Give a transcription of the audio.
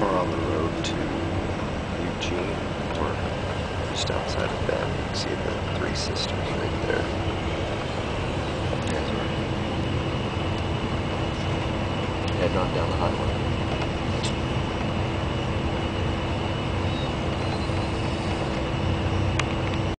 We're on the road to uh, Eugene. or just outside of Bend. You can see the Three Sisters right there. As heading on down the highway.